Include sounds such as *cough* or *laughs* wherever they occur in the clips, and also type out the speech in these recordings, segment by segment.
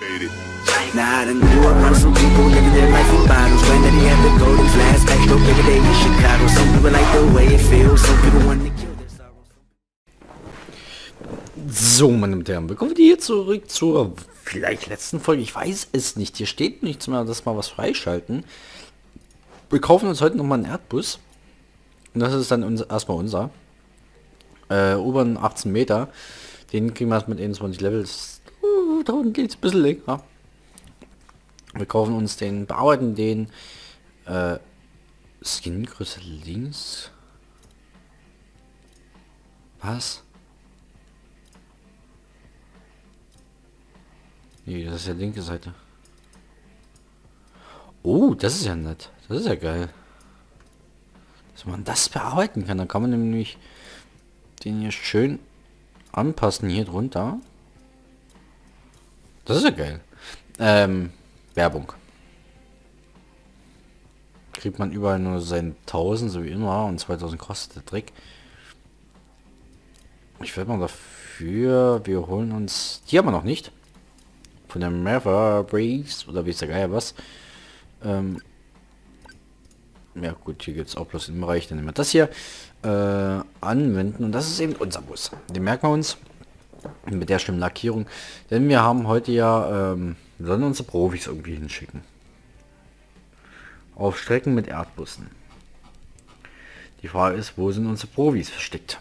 Nah, I done grew up around some people living their life in bottles. Granddaddy had the golden flask, back no bigger day in Chicago. Some people like the way it feels, some people want to kill. So, meine Damen willkommen hier zurück zur vielleicht letzten Folge. Ich weiß es nicht. Hier steht nichts mehr, dass wir was freischalten. Wir kaufen uns heute nochmal einen Erdbus. Und das ist dann unser, erstmal unser. Äh, oberen 18 Meter. Den kriegen wir mit 21 Levels. Uh, da unten geht es ein bisschen länger. Wir kaufen uns den, bearbeiten den äh, Skingröße links. Was? Nee, das ist ja linke Seite. Oh, das ist ja nett. Das ist ja geil. Dass man das bearbeiten kann. Dann kann man nämlich den hier schön anpassen hier drunter. Das ist ja geil. Ähm, Werbung. Kriegt man überall nur sein 1000, so wie immer. Und 2000 kostet der Trick. Ich werde mal dafür, wir holen uns, die haben wir noch nicht. Von der Mother Breeze, oder wie ist der Geier was. Ähm, ja gut, hier gibt es auch bloß im Bereich, dann nehmen wir das hier äh, anwenden. Und das ist eben unser Bus. Den merken wir uns mit der schlimmen Lackierung. Denn wir haben heute ja, ähm, wir sollen unsere Profis irgendwie hinschicken. Auf Strecken mit Erdbussen. Die Frage ist, wo sind unsere Profis versteckt?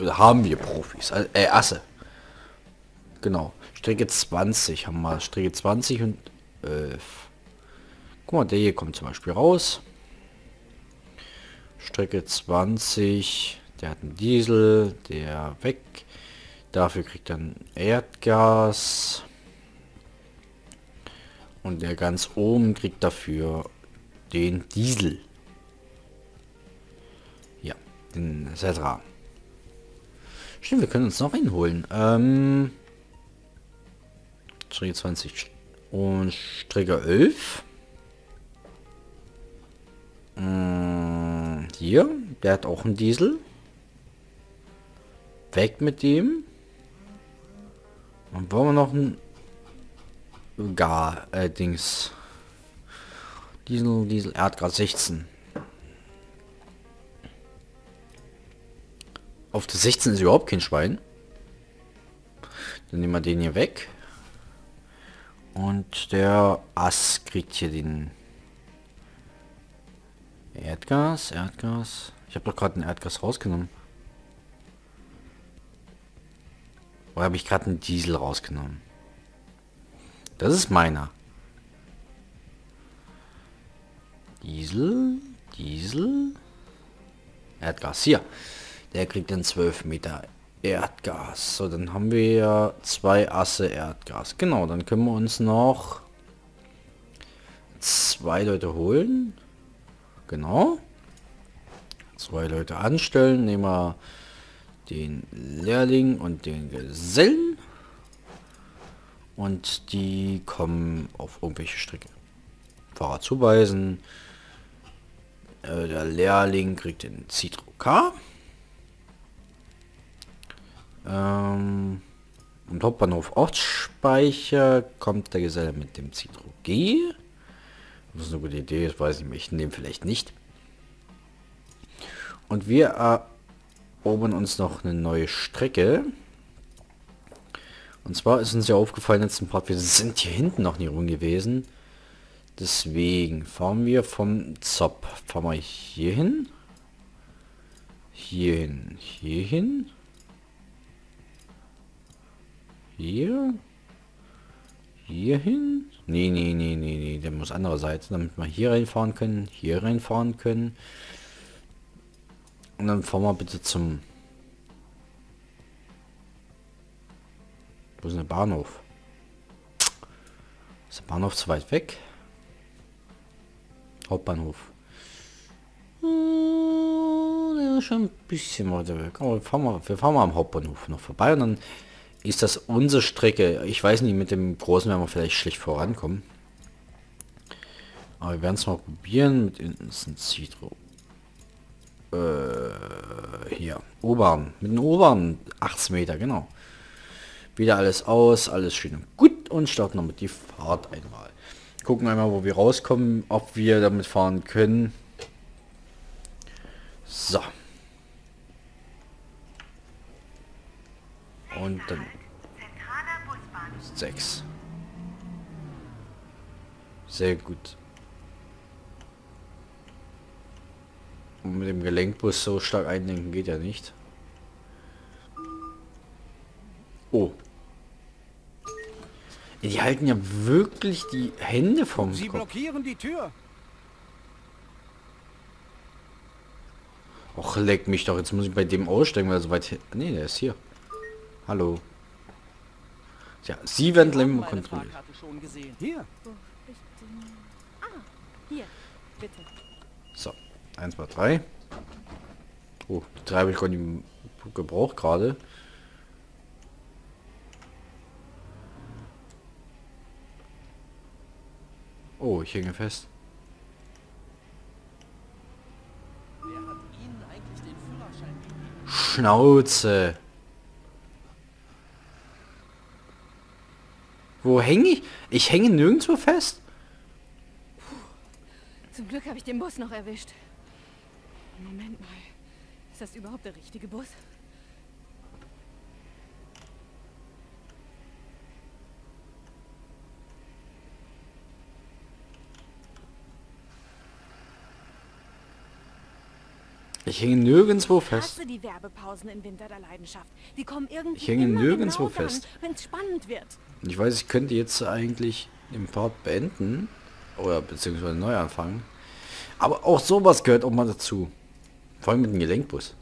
Oder haben wir Profis? Äh, Asse. Genau. Strecke 20 haben wir. Strecke 20 und 11. Guck mal, der hier kommt zum Beispiel raus. Strecke 20. Der hat einen Diesel. Der weg. Dafür kriegt dann Erdgas. Und der ganz oben kriegt dafür den Diesel. Ja, den Setra. Stimmt, wir können uns noch einen holen. Ähm, Strecke 20 und Strecke 11. Ähm, hier, der hat auch einen Diesel. Weg mit dem. Und wollen wir noch ein gar äh, Dings. Diesel Diesel Erdgas 16 auf der 16 ist überhaupt kein Schwein. Dann nehmen wir den hier weg. Und der Ass kriegt hier den Erdgas Erdgas. Ich habe doch gerade ein Erdgas rausgenommen oder habe ich gerade einen Diesel rausgenommen das ist meiner. Diesel, Diesel, Erdgas. Hier, der kriegt dann 12 Meter Erdgas. So, dann haben wir zwei Asse Erdgas. Genau, dann können wir uns noch zwei Leute holen. Genau. Zwei Leute anstellen. Nehmen wir den Lehrling und den Gesellen. Und die kommen auf irgendwelche Strecke. Fahrer zuweisen. Äh, der Lehrling kriegt den Citro K. Ähm, und Hauptbahnhof Ortsspeicher kommt der Geselle mit dem Citro G. Das ist eine gute Idee, das weiß ich nicht. Ich nehme vielleicht nicht. Und wir erobern uns noch eine neue Strecke. Und zwar ist uns ja aufgefallen jetzt ein Part, wir sind hier hinten noch nie rum gewesen. Deswegen fahren wir vom Zop. Fahren wir hier hin. Hier hin. Hier hin. Hier. Hier hin. Nee, nee, nee, nee, nee. Der muss andererseits, damit wir hier reinfahren können. Hier reinfahren können. Und dann fahren wir bitte zum Wo ist der Bahnhof? Ist der Bahnhof zu weit weg? Hauptbahnhof. Hm, der ist schon ein bisschen weiter weg. Aber wir fahren, mal, wir fahren mal am Hauptbahnhof noch vorbei und dann ist das unsere Strecke. Ich weiß nicht, mit dem Großen werden wir vielleicht schlecht vorankommen. Aber wir werden es mal probieren mit Instant Citro. Äh, hier. Obern. Mit dem Obern 18 Meter, genau. Wieder alles aus, alles schön und gut. und starten damit die Fahrt einmal. Gucken einmal, wo wir rauskommen, ob wir damit fahren können. So. Und dann 6. Sehr gut. Mit dem Gelenkbus so stark einlenken geht ja nicht. Oh. Die halten ja wirklich die Hände vom Sie Kopf. blockieren die Tür. Och, leck mich doch. Jetzt muss ich bei dem aussteigen, weil er so weit... hin- Nee, der ist hier. Hallo. Ja, Sie werden Meine kontrolliert. Fahrkarte schon gesehen. Hier. Hier, bitte. So, 1, 2, 3. Oh, die 3 habe ich gar nicht gebraucht gerade. Oh, ich hänge fest. Schnauze. Wo hänge ich? Ich hänge nirgendwo fest. Zum Glück habe ich den Bus noch erwischt. Moment mal. Ist das überhaupt der richtige Bus? Ich hänge nirgendwo Ich fest. die Werbepausen in Winter der Leidenschaft. Die kommen irgendwie Ich hänge nirgendwo genau dann, fest. Und Ich weiß, ich könnte jetzt eigentlich den Part beenden. Oder beziehungsweise neu anfangen. Aber auch sowas gehört auch mal dazu. Vor allem mit dem Gelenkbus.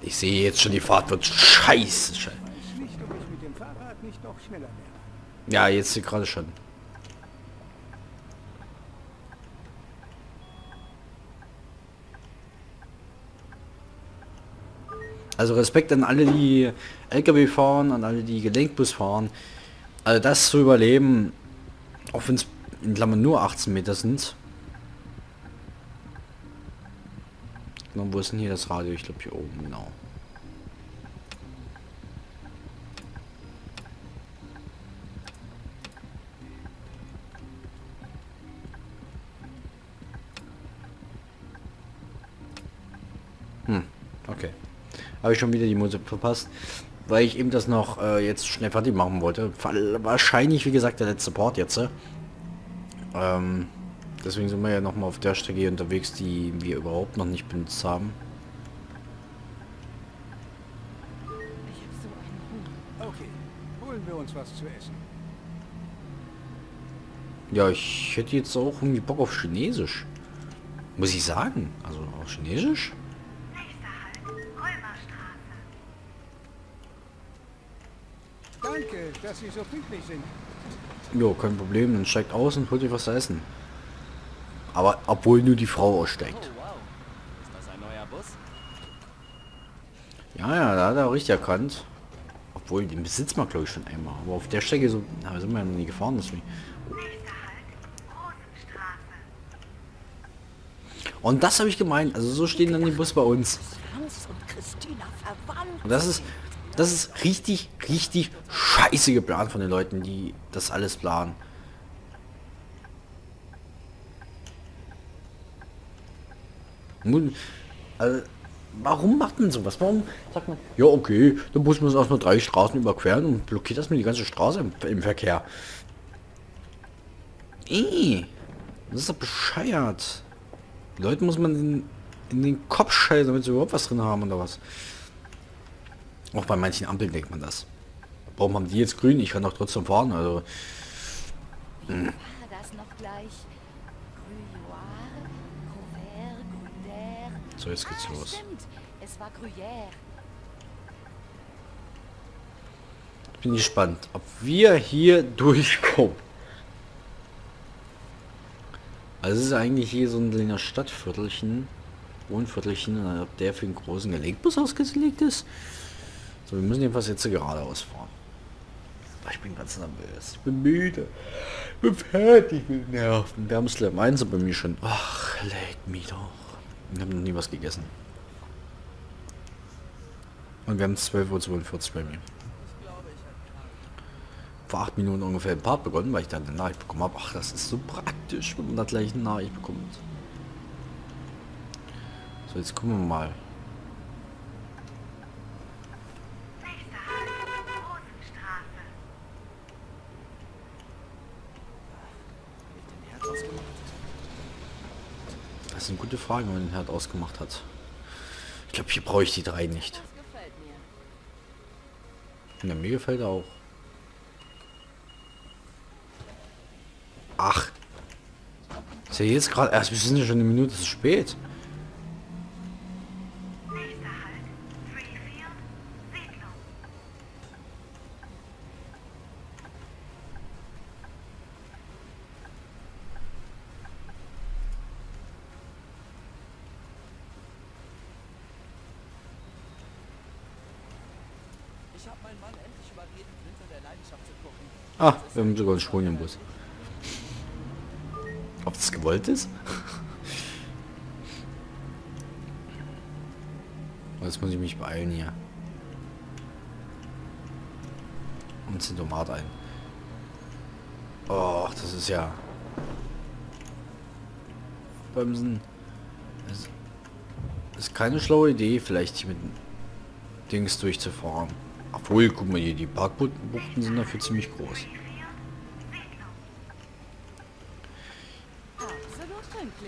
Ich sehe jetzt schon, die Fahrt wird scheiße. scheiße. Weiß nicht, ob ich mit dem Fahrrad nicht noch schneller wäre. Ja, jetzt gerade schon. Also Respekt an alle, die LKW fahren, an alle, die Gelenkbus fahren. Also das zu überleben, auch wenn es in Klammern nur 18 Meter sind. Und wo ist denn hier das Radio? Ich glaube hier oben, genau. Habe ich schon wieder die Musik verpasst, weil ich eben das noch äh, jetzt schnell fertig machen wollte. Wahrscheinlich, wie gesagt, der letzte Part jetzt. äh. Ähm, deswegen sind wir ja noch mal auf der Strecke hier unterwegs, die wir überhaupt noch nicht benutzt haben. Ich habe so einen Hunger. Okay, holen wir uns was zu essen. Ja, ich hätte jetzt auch irgendwie Bock auf Chinesisch. Muss ich sagen. Also auf Chinesisch? Danke, dass Sie so pünktlich sind. Jo, kein Problem. Dann steigt aus und holt euch was zu essen. Aber obwohl nur die Frau aussteigt. Oh wow. Ist das ein neuer Bus? Ja, ja, da hat er auch richtig erkannt. Obwohl, den besitzt man glaube ich schon einmal. Aber auf der Strecke so, na, sind wir ja noch nie gefahren, deswegen. Halt. Und das habe ich gemeint. Also so stehen dann die Bus bei uns. Hans und Christina verwandt. Und das ist, das ist richtig, richtig scheiße geplant von den Leuten, die das alles planen. Also, warum macht man sowas? Warum sagt man, ja okay, dann muss man erstmal drei Straßen überqueren und blockiert erstmal die ganze Straße im, im Verkehr. Ih, das ist doch bescheuert. Die Leute muss man in, in den Kopf scheißen, damit sie überhaupt was drin haben oder was. Auch bei manchen Ampeln denkt man das. Warum haben die jetzt grün? Ich kann doch trotzdem fahren. Also, Couvert, Gruyère. so jetzt geht's ah, los. Bin gespannt, ob wir hier *laughs* durchkommen. Also es ist eigentlich hier so ein kleiner Stadtviertelchen. Wohnviertelchen, ob der für einen großen Gelenkbus ausgelegt ist. So, wir müssen jedenfalls jetzt geradeaus fahren. Aber Ich bin ganz nervös. Ich bin müde. Ich bin fertig mit Nerven. Wir haben es Level 1 bei mir schon. Ach, leck mich doch. Wir haben noch nie was gegessen. Und wir haben 12.42 Uhr bei mir. Vor 8 Minuten ungefähr den Part begonnen, weil ich dann eine Nachricht bekommen habe. Ach, das ist so praktisch, wenn man da gleich eine Nachricht bekommt. So, jetzt gucken wir mal. Ist eine gute Frage, wenn man den Herd ausgemacht hat. Ich glaube, hier brauche ich die drei nicht. Ja, mir gefällt er auch. Ach. Ist ja jetzt gerade erst, wir sind ja schon eine Minute zu spät. Nächster Halt, Freefield, Siedlung. Ich habe meinen Mann endlich überredet, Winter der Leidenschaft zu gucken. Ah, wir haben sogar einen Bus. Ob das gewollt ist? *laughs* Jetzt muss ich mich beeilen hier. Und sind Tomat ein. Och, das ist ja... Bremsen. Das ist keine schlaue Idee, vielleicht mit Dings durchzufahren. Obwohl, guck mal hier, die Parkbuchten sind dafür ziemlich groß.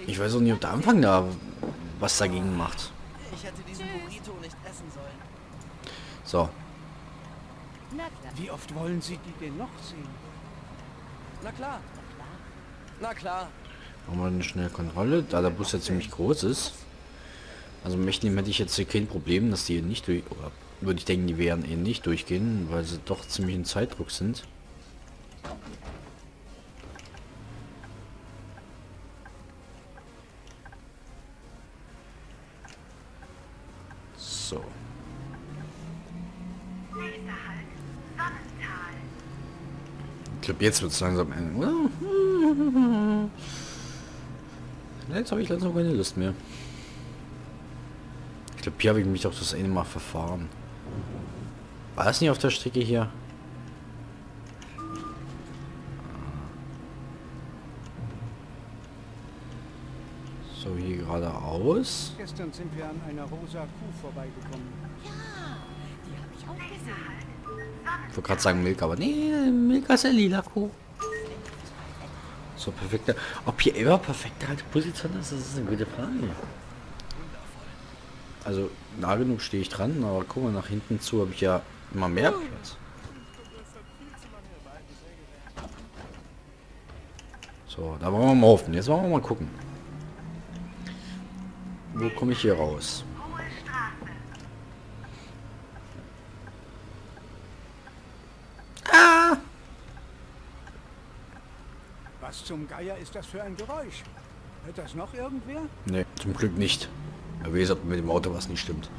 Ich weiß auch nicht, ob der Anfang da was dagegen macht. Ich hätte diesen Burrito nicht essen sollen. So. Wie oft wollen Sie die denn noch sehen? Na klar. Na klar. machen wir eine schnelle Kontrolle, da der Bus ja ziemlich groß ist. Also möchten ihm hätte ich jetzt hier kein Problem, dass die hier nicht durch... Oder würde ich denken, die werden eh nicht durchgehen, weil sie doch ziemlich in Zeitdruck sind. So. Ich glaube, jetzt wird es langsam enden, Jetzt habe ich langsam keine Lust mehr. Ich glaube, hier habe ich mich doch das eine Mal verfahren. War das nicht auf der Strecke hier? So, hier geradeaus. Gestern sind wir an einer rosa Kuh vorbeigekommen. Die habe ich auch gesehen. Ich wollte gerade sagen Milka, aber nee, Milka ist ja lila Kuh. So, perfekte. Ob hier immer perfekte halt Position ist, das ist eine gute Frage. Also, nah genug stehe ich dran, aber guck mal, nach hinten zu habe ich ja immer mehr Platz. So, da wollen wir mal hoffen. Jetzt wollen wir mal gucken. Wo komme ich hier raus? Straße. Was zum Geier ist das für ein Geräusch? Hört das noch irgendwer? Ne, zum Glück nicht. Er weiß, ob mit dem Auto was nicht stimmt.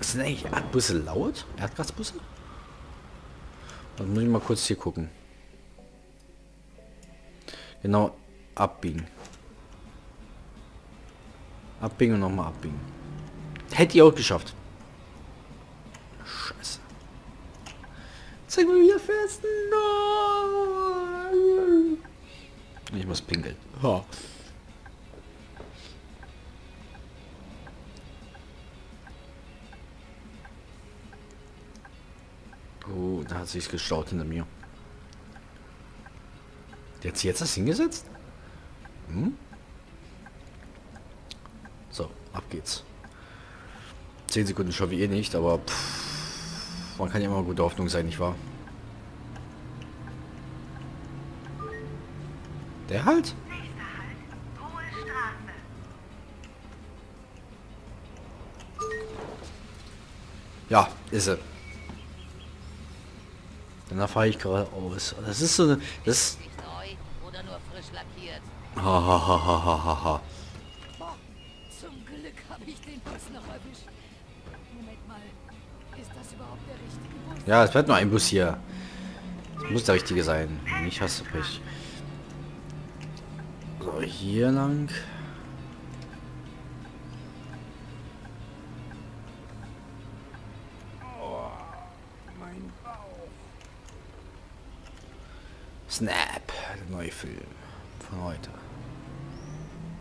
Sind eigentlich Erdbusse laut? Erdgasbusse? Dann muss ich mal kurz hier gucken. Genau, abbiegen. Abbiegen und nochmal abbiegen. Hätte ich auch geschafft. Scheiße. Zeig mir wieder fest. Nein. Ich muss pinkeln. Ha. Oh, da hat sich's gestaut hinter mir. Der hat sich jetzt das hingesetzt? Hm? So, ab geht's. 10 Sekunden schaffe ich eh nicht, aber pff, man kann ja immer gute Hoffnung sein, nicht wahr? Der halt? Ja, ist er. Dann fahre ich gerade aus. Das ist so eine... Das... Ha, ha, ha, ha, ha, ha, ha. Glück habe ich den Bus noch erwischt. Moment mal. Ist das überhaupt der richtige Bus? Ja, es wird nur ein Bus hier. Das muss der richtige sein. Hast du Pech. So, hier lang. Snap, der neue Film von heute.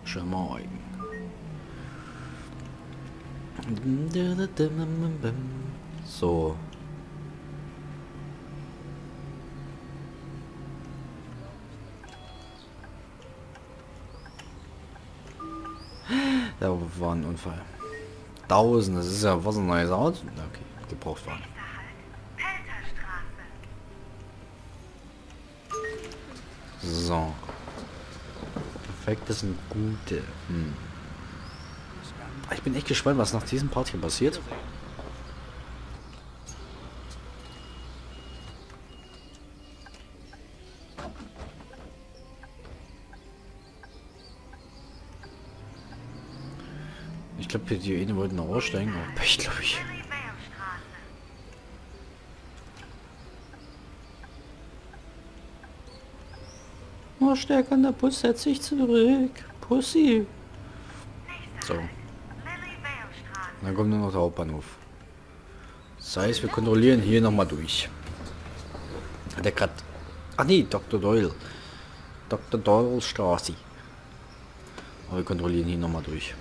Schon morgen. So. Da war ein Unfall. Tausend, das ist ja was ein neues Auto. Okay, gebraucht waren. Nächster Halt, Pelterstraße. So. Perfekt, das sind gute. Hm. Ich bin echt gespannt, was nach diesem Part hier passiert. Ich glaube, die eine wollten noch aussteigen, aber Pech, glaube ich. Oh, stärker an der Bus setzt sich zurück. Pussy. So. Dann kommt nur noch der Hauptbahnhof. Das heißt, wir kontrollieren hier nochmal durch. Hat er grad... Ach nee, Dr. Doyle. Dr. Doyle Straße. Aber wir kontrollieren hier nochmal durch.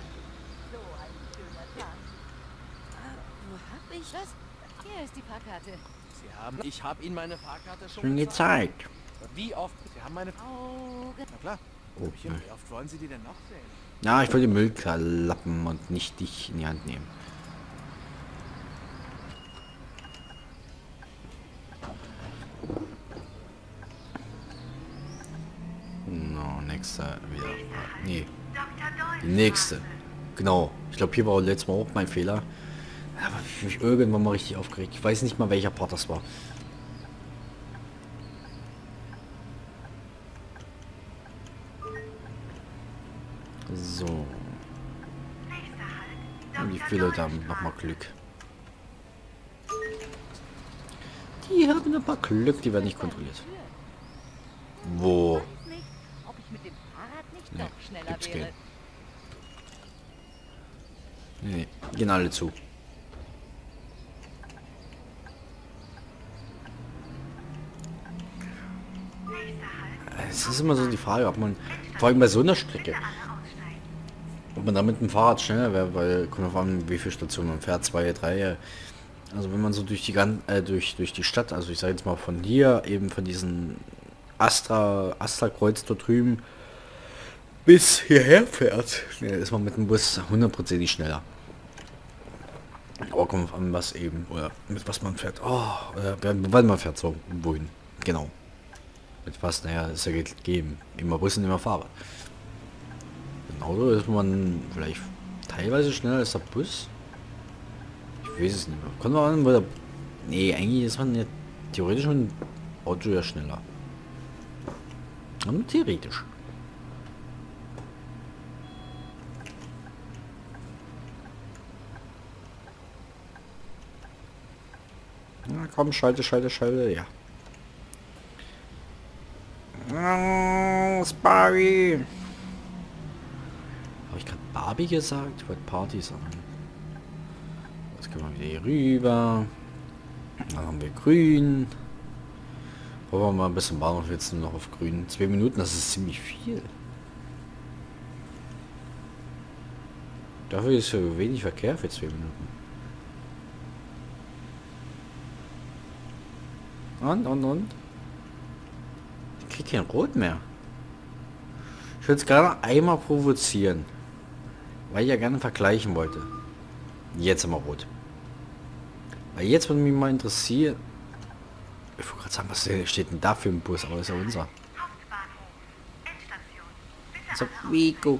Wo hab ich was? Hier ist die Fahrkarte. Sie haben... Ich habe Ihnen meine Fahrkarte schon gezeigt. Wie oft? Sie haben meine... Auge. Na klar. Oh, Mädchen, ne. Wie oft wollen Sie die denn noch sehen? Ja, ich wollte den Müll klappen und nicht dich in die Hand nehmen. No, nächster wieder. Nee, die nächste. Genau. Ich glaube, hier war letztes Mal auch mein Fehler. Aber ich mich irgendwann mal richtig aufgeregt. Ich weiß nicht mal, welcher Part das war. Viele Leute haben noch mal. Glück? Die haben noch mal Glück, die werden nicht kontrolliert. Wo? Nee, gibt's keinen. Nee, gehen alle zu. Es ist immer so die Frage, ob man, vor allem bei so einer Strecke. Ob man da mit dem Fahrrad schneller wäre, weil kommt auf an, wie viele Stationen man fährt, zwei, drei. Also wenn man so durch die gan äh, durch durch die Stadt, also ich sage jetzt mal von hier, eben von diesen Astra Astra Kreuz dort drüben bis hierher fährt, ja, ist man mit dem Bus hundertprozentig schneller. Aber kommt an, was eben oder mit was man fährt. Oh, oder wann man fährt so wohin. Genau. Mit was, naja, ist ja gegeben. Immer Bus und immer Fahrrad. Auto ist man vielleicht teilweise schneller als der Bus. Ich weiß es nicht mehr. Kommt an, wo der... Nee, eigentlich ist man ja theoretisch mit dem Auto ja schneller. Aber theoretisch. Na komm, schalte, schalte, schalte, ja. Ah, Barbie. Barbie gesagt? Ich wollte Party sagen. Jetzt können wir wieder hier rüber. Dann haben wir grün. Wollen wir mal ein bisschen Bahnhof jetzt nur noch auf grün. Zwei Minuten, das ist ziemlich viel. Dafür ist so wenig Verkehr für zwei Minuten. Und, und, und? Ich krieg kein Rot mehr. Ich würde es gerade einmal provozieren. Weil ich ja gerne vergleichen wollte. Jetzt immer rot. Weil jetzt würde mich mal interessieren. Ich wollte gerade sagen, was steht denn da für ein Bus? Aber ist ja unser. So, Vico.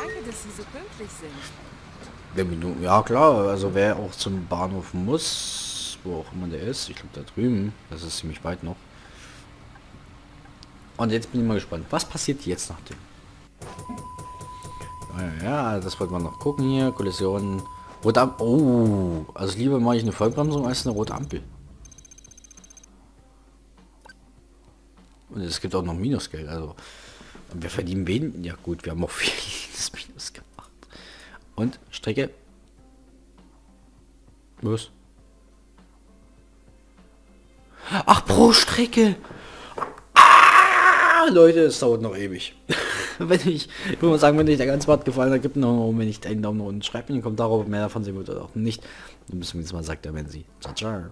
Danke. dass Sie so pünktlich sind. Der Minuten, ja klar, also wer auch zum Bahnhof muss, wo auch immer der ist, ich glaube da drüben, das ist ziemlich weit noch. Und jetzt bin ich mal gespannt, was passiert jetzt nach dem? Ja, ja, das wollte man noch gucken hier, Kollision, rote Ampel, oh, also lieber mache ich eine Vollbremsung als eine rote Ampel. Und es gibt auch noch Minusgeld, also wir verdienen wen? Ja gut, wir haben auch viel. Und Strecke. Was? Ach, pro Strecke. Ah, Leute, es dauert noch ewig. *laughs* wenn ich, ich mal sagen, wenn euch der ganze Part gefallen hat, noch, wenn ich einen Daumen nach unten, schreibt mir Kommentaren, ob mehr davon sehen wird oder auch nicht. Müssen wir jetzt mal sagt, der wenn sie. Ciao, ciao.